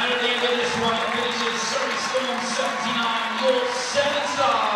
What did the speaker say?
And at the end of this one, finishes Surrey Storm 79, your seven star.